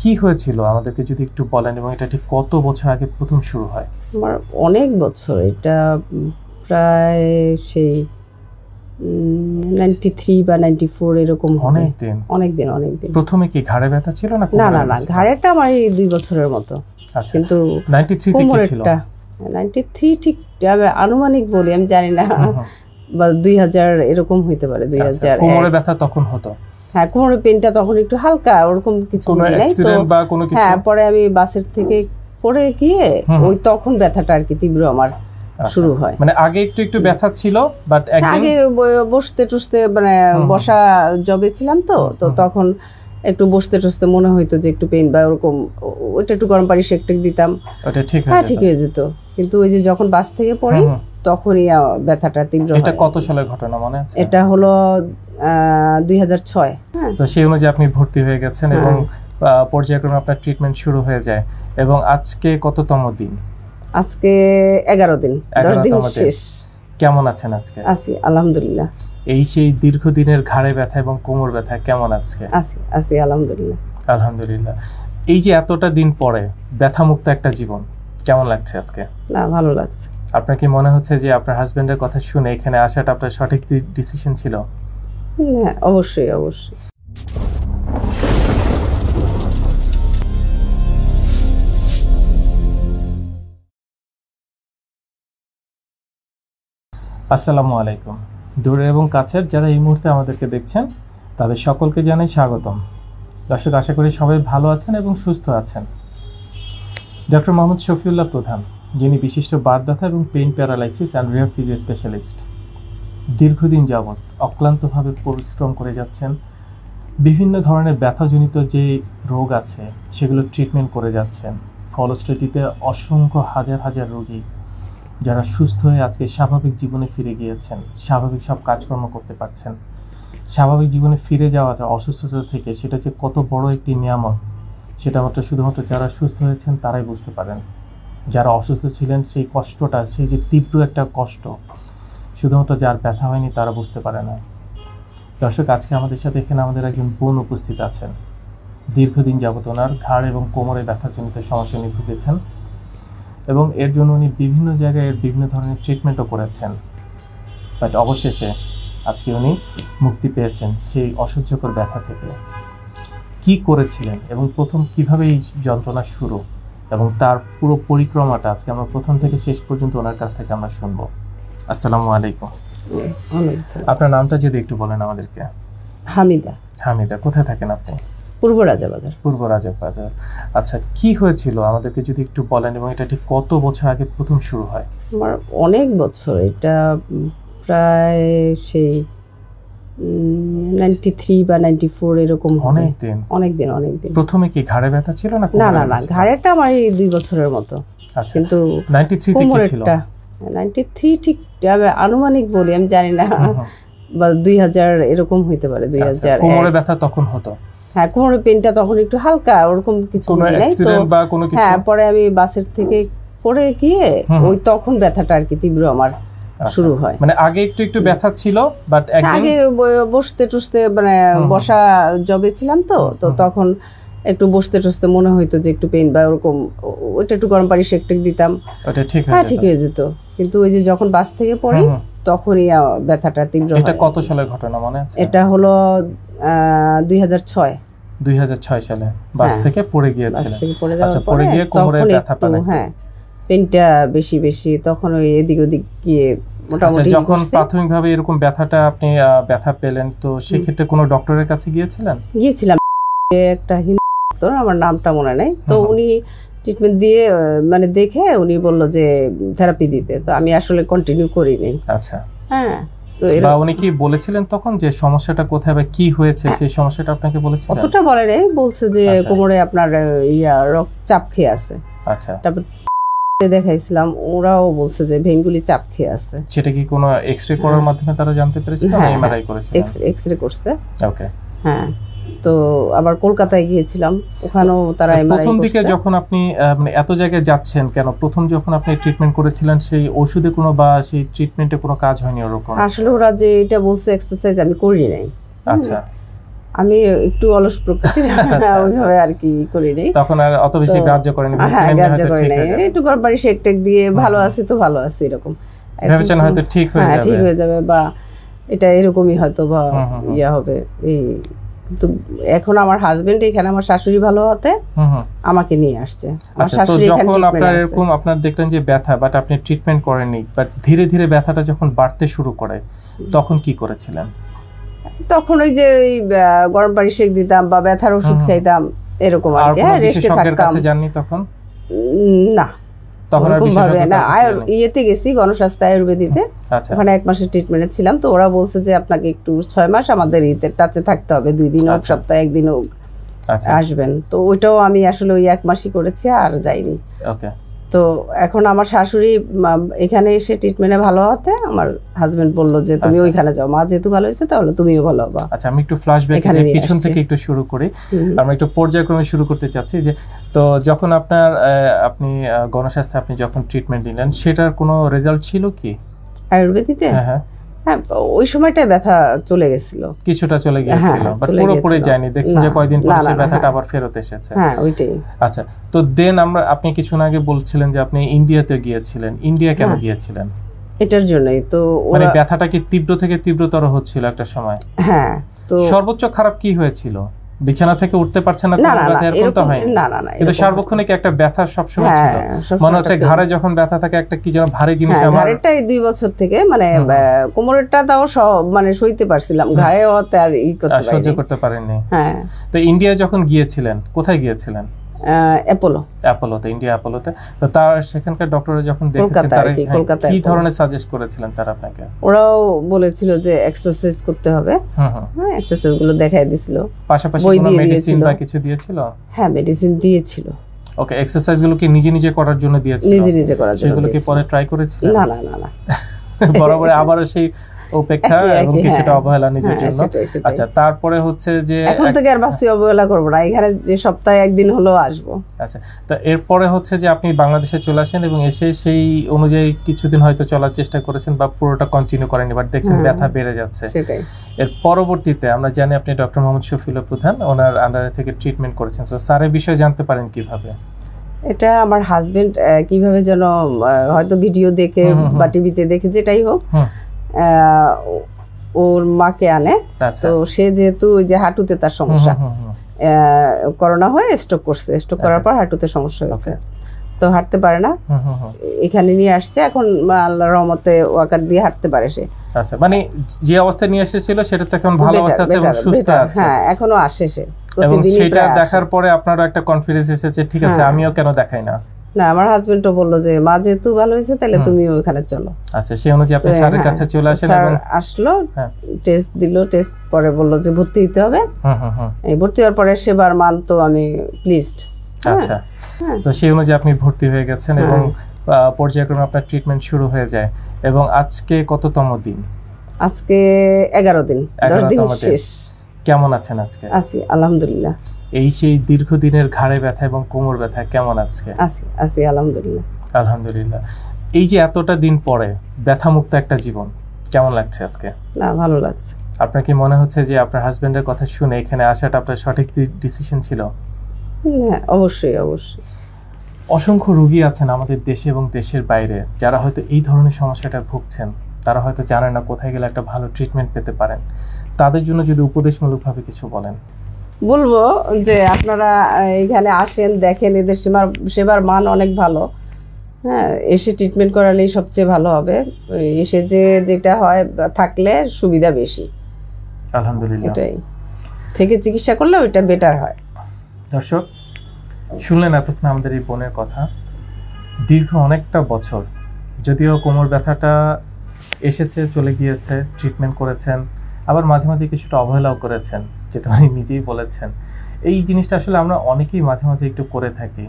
কি হয়েছিল? আমাদেরকে যদি একটু বলেন এবং এটা ঠিক কত বছর আগে প্রথম শুরু হয়? আমার অনেক বছর এটা প্রায় সেই নাইনটি থ্রি বা নাইনটি ফোর এরকম হবে। অনেক দিন? অনেক দিন অনেক দিন। প্রথমে কি ঘাড়ে ব্যথা ছিল না না না না ব্যথা আমার এই দুই বছরের মতো। আচ্ছা কিন্তু নাইনটি ছিল? কোমরেরটা নাইনটি থ্রি ঠিক আনুমানিক বলি আমি জানি না। বা দুই হাজার এরকম হইতে পারে দুই আচ্ছা, হাজার কোমরে ব্যথা তখন হতো? হ্যাঁ কোমরের পেনটা তখন একটু হালকা ওরকম কিছু নাই তো। হ্যাঁ পরে আমি বাসের থেকে পড়ে গিয়ে ওই তখন ব্যথাটা আর কি তীব্র আমার আচ্ছা। শুরু হয়। মানে আগে একটু একটু ব্যথা ছিল বাট একদিন আগে বসতে টসতে মানে বসা জবে ছিলাম তো তো তখন একটু বসতে টসতে মনে হইতো যে একটু পেন বা ওরকম ও- ওইটা একটু গরম পানি শেক টেক দিতাম। ওটা ঠিক হ্যাঁ ঠিক হয়ে যেত। কিন্তু ওই যে যখন বাস থেকে পড়ি তখনই ব্যথাটা তীব্র এটা কত সালের ঘটনা মনে আছে? এটা হলো দুই হ্যাঁ। তো সেই অনুযায়ী আপনি ভর্তি হয়ে গেছেন এবং পর্যায়ক্রমে আপনার ট্রিটমেন্ট শুরু হয়ে যায়। এবং আজকে কততম দিন? আজকে এগারো দিন। দশ দিন। শেষ। কেমন আছেন আজকে? আছি আলহামদুলিল্লাহ। এই সেই দীর্ঘদিনের ঘাড়ে ব্যথা এবং কোমর ব্যথা কেমন আজকে? আছি আছি আলহামদুলিল্লাহ। আলহামদুলিল্লাহ। এই যে এতটা দিন পরে ব্যথামুক্ত একটা জীবন কেমন লাগছে আজকে? না ভালো লাগছে। আপনার কি মনে হচ্ছে যে আপনার হাজবেন্ডের কথা শুনে এখানে আসাটা আপনার সঠিক ডিসিশন ছিল? হ্যাঁ অবশ্যই অবশ্যই। আসসালামু আলাইকুম। দূরে এবং কাছের যারা এই মুহূর্তে আমাদেরকে দেখছেন, তাদের সকলকে জানাই স্বাগতম। দর্শক, আশা করি সবাই ভালো আছেন এবং সুস্থ আছেন। ডক্টর মোহাম্মদ শফিউল্লাহ প্রধান, যিনি বিশিষ্ট বাদ ব্যথা এবং pain paralysis and rehab physio specialist. দীর্ঘদিন যাবৎ অক্লান্তভাবে পরিশ্রম করে যাচ্ছেন, বিভিন্ন ধরনের ব্যথাজনিত যে রোগ আছে সেগুলো ট্রিটমেন্ট করে যাচ্ছেন। ফলশ্রুতিতে অসংখ্য হাজার হাজার রোগী যারা সুস্থ হয়ে আজকে স্বাভাবিক জীবনে ফিরে গিয়েছেন, স্বাভাবিক সব কাজকর্ম করতে পারছেন। স্বাভাবিক জীবনে ফিরে যাওয়াটা, অসুস্থতা থেকে সেটা যে কত বড় একটি নিয়ামক সেটা মাত্র শুধুমাত্র যারা সুস্থ হয়েছেন তারাই বুঝতে পারেন। যারা অসুস্থ ছিলেন সেই কষ্টটা, সেই যে তীব্র একটা কষ্ট শুধুমাত্র যার ব্যথা হয়নি তারা বুঝতে পারে না। দর্শক, আজকে আমাদের সাথে এখানে আমাদের একজন বোন উপস্থিত আছেন। দীর্ঘদিন যাবত ওনার ঘাড় এবং কোমরে ব্যথাজনিত সমস্যা নিয়ে ভুগেছেন এবং এর জন্য উনি বিভিন্ন জায়গায় এর বিভিন্ন ধরনের ট্রিটমেন্টও করেছেন। বাট অবশেষে আজকে উনি মুক্তি পেয়েছেন সেই অসহ্যকর ব্যথা থেকে। কি করেছিলেন এবং প্রথম কীভাবে এই যন্ত্রণা শুরু এবং তার পুরো পরিক্রমাটা আজকে আমরা প্রথম থেকে শেষ পর্যন্ত ওনার কাছ থেকে আমরা শুনব। আসসালামু আলাইকুম। আপনার নামটা যদি একটু বলেন আমাদেরকে। হামিদা। হামিদা কোথায় থাকেন আপনি? পূর্ব রাজাবাজার। পূর্ব রাজা বাজার আচ্ছা কি হয়েছিল? আমাদেরকে যদি একটু বলেন এবং এটা ঠিক কত বছর আগে প্রথম শুরু হয়? আমার অনেক বছর। এটা প্রায় সেই নাইনটি থ্রি বা নাইনটি ফোর এরকম অনেক দিন। অনেক দিন অনেক দিন। প্রথমে কি ঘাড়ে ব্যথা ছিল না না না না ছিল? আমার এই দুই বছরের মতো। আচ্ছা কিন্তু নাইনটি থ্রিতে ছিল? নাইনটি থ্রি ঠিক আনুমানিক বলি আমি জানি না। বা দুই হাজার এরকম হইতে পারে দুই আচ্ছা, হাজার কোমরে ব্যথা তখন হতো? হ্যাঁ কোমরের পেনটা তখন একটু হালকা ওরকম কিছু নাই তো হ্যাঁ পরে আমি বাসের থেকে পড়ে গিয়ে ওই তখন ব্যথাটা আর কি তীব্র আমার আচ্ছা। শুরু হয়। মানে আগে একটু একটু ব্যথা ছিল বাট আগে বসতে টসতে মানে বসা জবে ছিলাম তো তো তখন একটু বসতে টসতে মনে হইতো যে একটু পেন বা ওরকম ও- ওইটা একটু গরম পানি শেক টেক দিতাম। ওটা ঠিক হ্যাঁ ঠিক হয়ে যেত। কিন্তু ওই যে যখন বাস থেকে পড়ি। তখনই ব্যথাটা তীব্র এটা কত সালের ঘটনা মনে আছে? এটা হলো দুই হাজার ছয়। দুই সালে বাস হ্যাঁ। থেকে পড়ে গিয়েছিলেন। আচ্ছা পড়ে গিয়ে কোমরে ব্যথা পান হ্যাঁ পেনটা বেশি বেশি তখন ওই এদিক ওদিক গিয়ে আচ্ছা মোটামুটি যখন করছে। প্রাথমিকভাবে এরকম ব্যথাটা আপনি ব্যথা পেলেন তো সেক্ষেত্রে কোনো ডক্টরের কাছে গিয়েছিলেন? গিয়েছিলাম। একটা হিন্দু ডাক্তার, আমার নামটা মনে নেই। তো উনি ট্রিটমেন্ট দিয়ে মানে দেখে উনি বলল যে থেরাপি দিতে। তো আমি আসলে কন্টিনিউ করিনি। আচ্ছা। হ্যাঁ তো বা উনি কি বলেছিলেন তখন যে সমস্যাটা কোথায় বা কি হয়েছে? সেই সমস্যাটা আপনাকে বলেছিলেন? অতটা বলে নেই বলছে যে আচ্ছা। কোমরে আপনার ইয়া রক্ত চাপ খেয়ে আছে। আচ্ছা। তারপর দেখাইছিলাম ওরাও বলছে যে ভেনগুলি চাপ খেয়ে আছে। সেটা কি কোনো এক্সরে করার মাধ্যমে তারা জানতে পেরেছিল না হ্যাঁ, এমআরআই এক্স এক্সরে করছে। ওকে হ্যাঁ। তো আবার কলকাতায় গিয়েছিলাম। ওখানেও তারা প্রথম দিকে যখন আপনি মানে এত জায়গায় যাচ্ছেন কেন? প্রথম যখন আপনি ট্রিটমেন্ট করেছিলেন সেই ওষুধে কোনো বা সেই ট্রিটমেন্টে কোনো কাজ হয়নি ওরকম? আসলে ওরা যে এটা বলছে এক্সারসাইজ আমি করি নাই আচ্ছা আমি একটু অলস প্রকৃতির। আচ্ছা। ওইভাবে আর কি করিনি। তখন আর অত বেশি গ্রাহ্য করেনি হ্যাঁ গ্রাহ্য করি নাই একটু গরম পানি শেক টেক দিয়ে ভালো আছি তো ভালো আছি এরকম। ভেবেছেন হয়তো ঠিক হয়ে হ্যাঁ ঠিক যাবে হয়ে যাবে বা এটা এরকমই হয়তো বা। ইয়া হবে এই কিন্তু এখন আমার হাজবেন্ড এখানে আমার শাশুড়ি ভালো হতে আমাকে নিয়ে আসছে। আমার আচ্ছা শাশুড়ি যখন আপনার এরকম আপনার দেখলেন যে ব্যথা বাট আপনি ট্রিটমেন্ট করেননি বাট ধীরে ধীরে ব্যথাটা যখন বাড়তে শুরু করে তখন কি করেছিলেন? তখন ওই যে ওই গরম পানি শেক দিতাম বা ব্যথার ওষুধ খাইতাম এরকম আর কি। হ্যাঁ রেস্টে থাকতাম। না। তখন ভাবে না? ইয়েতে গেছি গণস্বাস্থ্য আয়ুর্বেদিতে। আচ্ছা। ওখানে এক মাসের ট্রিটমেন্টে ছিলাম। তো ওরা বলছে যে আপনাকে একটু ছয় মাস আমাদের ইতে টাচে থাকতে হবে। দুই দিন হোক আচ্ছা। সপ্তাহে একদিন হোক আচ্ছা। আসবেন। তো ওইটাও আমি আসলে ওই এক মাসই করেছি আর যাইনি। ওকে তো এখন আমার শাশুড়ি এখানে এসে ট্রিটমেন্টে ভালো হতে আমার হাজবেন্ড বলল যে তুমি আচ্ছা। ওইখানে যাও। মা যেহেতু ভালো হয়েছে তাহলে তুমিও ভালো হবা। আচ্ছা আমি একটু ফ্ল্যাশব্যাক এখানে পিছন থেকে একটু শুরু করি। আমরা একটু পর্যায়ক্রমে শুরু করতে চাচ্ছি যে তো যখন আপনার আপনি গণস্বাস্থ্যে আপনি যখন ট্রিটমেন্ট নিলেন সেটার কোনো রেজাল্ট ছিল কি? আয়ুর্বেদিতে? হ্যাঁ হ্যাঁ। হ্যাঁ ওই সময়টা ব্যথা চলে গেছিল। কিছুটা চলে গিয়েছিল হ্যাঁ, বাট পুরোপুরি যায়নি। দেখছেন যে কয়েকদিন পর সেই ব্যথাটা হ্যাঁ। আবার ফেরত এসেছে। হ্যাঁ ওইটাই। আচ্ছা তো দেন আমরা আপনি কিছুদিন আগে বলছিলেন যে আপনি ইন্ডিয়াতে গিয়েছিলেন। ইন্ডিয়া কেন হ্যাঁ। গিয়েছিলেন? এটার জন্যই তো মানে ব্যথাটা কি তীব্র থেকে তীব্রতর হচ্ছিল একটা সময়? হ্যাঁ তো সর্বোচ্চ খারাপ কি হয়েছিল? বিছানা থেকে উঠতে পারছে না কোনো ব্যথা এরকম তো হয় না না না কিন্তু সার্বক্ষণিক একটা ব্যথা সবসময় হ্যাঁ, ছিল। মনে হচ্ছে ঘাড়ে যখন ব্যথা থাকে একটা কি যেন ভারী জিনিস হ্যাঁ আমার ঘাড়েরটাই দুই বছর থেকে মানে কোমরেরটা তাও মানে সইতে পারছিলাম। ঘাড়ে হতে আর ই করতে পারিনি সহ্য করতে পারেননি হ্যাঁ। তো ইন্ডিয়া যখন গিয়েছিলেন কোথায় গিয়েছিলেন? অ্যাপোলো অ্যাপোলোতে ইন্ডিয়া অ্যাপোলোতে তো তার সেখানকার ডক্টররা যখন দেখেছেন তারা কি, হ্যাঁ। ধরনের সাজেস্ট করেছিলেন তারা আপনাকে? ওরাও বলেছিল যে এক্সারসাইজ করতে হবে। হ্যাঁ এক্সারসাইজগুলো দেখাই দিছিল। পাশাপাশি কোনো মেডিসিন বা কিছু দিয়েছিল? হ্যাঁ মেডিসিন দিয়েছিল। ওকে এক্সারসাইজগুলো কি নিজে নিজে করার জন্য দিয়েছিল? নিজে নিজে করার জন্য সেগুলো কি পরে ট্রাই করেছিলেন? না না না না। বরাবর আবারও সেই উপেক্ষা এবং কিছুটা হ্যাঁ। অবহেলা নিজের হ্যাঁ, জন্য। আচ্ছা তারপরে হচ্ছে যে এখন থেকে আর ভাবছি অবহেলা করব না এখানে যে সপ্তাহে একদিন হলো আসব আচ্ছা তো এরপরে হচ্ছে যে আপনি বাংলাদেশে চলে আসেন এবং এসে সেই অনুযায়ী কিছুদিন হয়তো চলার চেষ্টা করেছেন বা পুরোটা কন্টিনিউ করেনি বাট দেখছেন। ব্যথা বেড়ে যাচ্ছে সেটাই এর পরবর্তীতে আমরা জানি আপনি ডক্টর মোহাম্মদ শফিউল্লাহ প্রধান ওনার আন্ডারে থেকে ট্রিটমেন্ট করেছেন তো স্যারের বিষয়ে জানতে পারেন কীভাবে এটা আমার হাজবেন্ড কীভাবে যেন হয়তো ভিডিও দেখে। বা টিভিতে দেখে যেটাই হোক ওর মাকে আনে। আচ্ছা। তো সে যেহেতু ওই যে হাঁটুতে তার সমস্যা। করোনা হয়ে স্ট্রোক করছে। স্ট্রোক করার পর হাঁটুতে সমস্যা হয়েছে। তো হাঁটতে পারে না। এখানে নিয়ে আসছে। এখন আল্লাহ রহমতে ওয়াকার দিয়ে হাঁটতে পারে সে। আচ্ছা। মানে যে অবস্থায় নিয়ে এসেছিল সেটা তো এখন ভালো অবস্থা আছে এবং সুস্থ আছে। হ্যাঁ এখনও আসে সে। এবং সেটা দেখার পরে আপনারও একটা কনফিডেন্স এসেছে ঠিক আছে হ্যাঁ। আমিও কেন দেখাই না? না আমার হাজবেন্ডও বলল যে মা যেহেতু ভালো হয়েছে তাহলে তুমি ওখানে চলো। আচ্ছা সেই অনুযায়ী আপনি স্যারের হ্যাঁ, কাছে চলে আসেন স্যার আসলো হ্যাঁ। টেস্ট দিল টেস্ট পরে বলল যে ভর্তি হতে হবে। এই ভর্তি হওয়ার পরে সেবার মান তো আমি প্লিজড আচ্ছা। হ্যাঁ। তো সেই অনুযায়ী আপনি ভর্তি হয়ে গেছেন এবং পর্যায়ক্রমে আপনার ট্রিটমেন্ট শুরু হয়ে যায়। এবং আজকে কততম দিন? আজকে এগারো দিন দশ দিন 11তম দিন। শেষ। কেমন আছেন আজকে? আছি আলহামদুলিল্লাহ। এই সেই দীর্ঘদিনের ঘাড়ে ব্যথা এবং কোমর ব্যথা কেমন আজকে? আছি আছি আলহামদুলিল্লাহ। আলহামদুলিল্লাহ। এই যে এতটা দিন পরে ব্যথামুক্ত একটা জীবন কেমন লাগছে আজকে? না ভালো লাগছে। আপনার কি মনে হচ্ছে যে আপনার হাজবেন্ডের কথা শুনে এখানে আসাটা আপনার সঠিক ডিসিশন ছিল? হ্যাঁ অবশ্যই অবশ্যই। অসংখ্য রোগী আছেন আমাদের দেশে এবং দেশের বাইরে যারা হয়তো এই ধরনের সমস্যাটা ভুগছেন। তারা হয়তো জানেন না কোথায় গেলে একটা ভালো ট্রিটমেন্ট পেতে পারেন। তাদের জন্য যদি উপদেশমূলকভাবে কিছু বলেন। বলব যে আপনারা এখানে আসেন দেখেন এদের সেবার সেবার মান অনেক ভালো। হ্যাঁ এসে ট্রিটমেন্ট করালেই সবচেয়ে ভালো হবে। এসে যে যেটা হয় থাকলে সুবিধা বেশি। আলহামদুলিল্লাহ। এটাই। থেকে চিকিৎসা করলে ওইটা বেটার হয়। দর্শক শুনলেন এতক্ষণ আমাদের এই বোনের কথা। দীর্ঘ অনেকটা বছর যদিও কোমর ব্যথাটা এসেছে চলে গিয়েছে ট্রিটমেন্ট করেছেন আবার মাঝে মাঝে কিছুটা অবহেলাও করেছেন। যেটা উনি নিজেই বলেছেন। এই জিনিসটা আসলে আমরা অনেকেই মাঝে মাঝে একটু করে থাকি।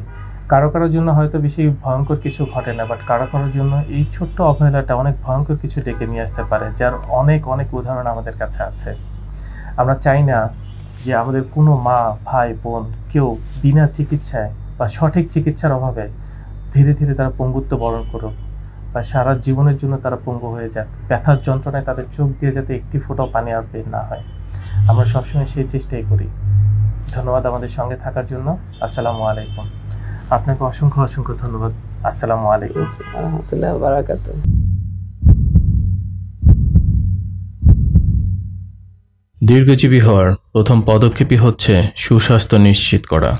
কারও কারোর জন্য হয়তো বেশি ভয়ঙ্কর কিছু ঘটে না বাট কারও কারোর জন্য এই ছোট্ট অবহেলাটা অনেক ভয়ঙ্কর কিছু ডেকে নিয়ে আসতে পারে, যার অনেক অনেক উদাহরণ আমাদের কাছে আছে। আমরা চাই না যে আমাদের কোনো মা, ভাই, বোন কেউ বিনা চিকিৎসায় বা সঠিক চিকিৎসার অভাবে ধীরে ধীরে তারা পঙ্গুত্ব বরণ করুক বা সারা জীবনের জন্য তারা পঙ্গু হয়ে যাক। ব্যথার যন্ত্রণায় তাদের চোখ দিয়ে যাতে একটি ফোঁটাও পানি আর বের না হয়। আমরা সবসময় সেই চেষ্টাই করি। ধন্যবাদ আমাদের সঙ্গে থাকার জন্য। আসসালামু আলাইকুম। আপনাকে অসংখ্য অসংখ্য ধন্যবাদ। আসসালামু আলাইকুম। রহমতুল্লাহ বারাকাত। দীর্ঘজীবী হওয়ার প্রথম পদক্ষেপই হচ্ছে সুস্বাস্থ্য নিশ্চিত করা।